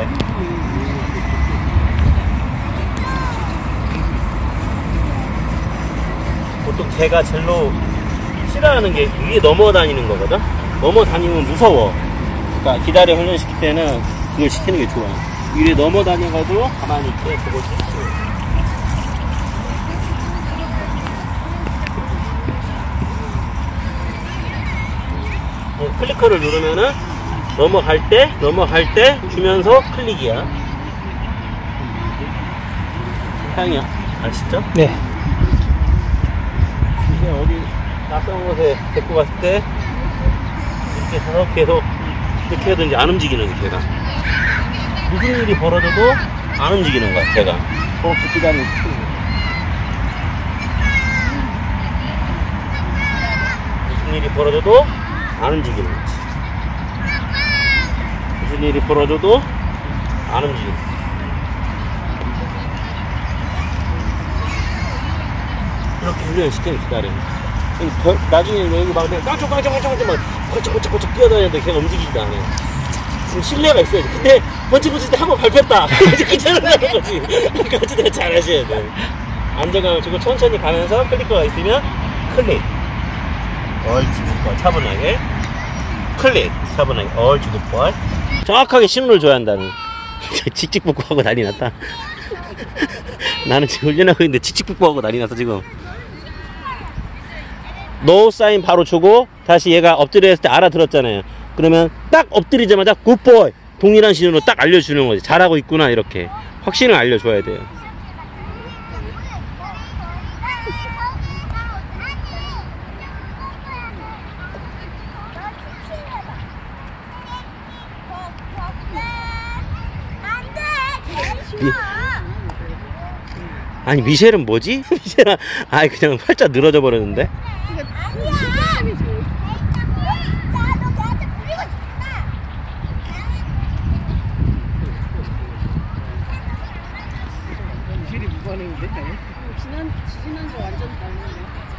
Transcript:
side. 보통 개가 젤로 싫어하는 게 위에 넘어다니는 거거든? 넘어다니면 무서워. 그러니까 기다려 훈련시킬 때는 그걸 시키는 게 좋아. 위에 넘어다녀가도 가만히 있게 그걸 시키고. 어, 클리커를 누르면은 넘어갈 때, 넘어갈 때 주면서 클릭이야. 향이야. 아시죠? 네. 이제 어디 낯선 곳에 데리고 갔을 때 이렇게 해서 계속 이렇게 하든지 안 움직이는 개가 무슨 일이 벌어져도 안 움직이는 거야 개가 그렇게 기다리는 거야. 무슨 일이 벌어져도 안 움직이는 거지 일이 벌어져도 안 거야 이렇게 훈련시키는 기다려. 나중에 여기 막 내가 깡총깡총깡총 막 거쳐거쳐거쳐 뛰어다니는데 걔가 움직이지도 않아. 지금 신뢰가 있어야지. 근데 번치번치 때한번 밟혔다. 이제 괜찮아하는 거지. 그까지 내가 잘 하셔야 돼. 안정감을 주고 천천히 가면서 clicker가 있으면 클릭. 옳지 good boy 차분하게. 클릭. 차분하게. 옳지 good boy. 정확하게 신호를 줘야 한다는. 칙칙폭폭하고 난리 났다. 나는 지금 훈련하고 있는데 칙칙폭폭하고 난리 났어 지금. no 사인 바로 주고 다시 얘가 엎드려 있을 때 알아들었잖아요. 그러면 딱 엎드리자마자 good boy 동일한 신호로 딱 알려주는 거지. 잘하고 있구나 이렇게 확신을 알려줘야 돼요. 아니 미셸은 뭐지? 미셸아 아이 그냥 활짝 늘어져 버렸는데. 지난 지난주 완전 다르네.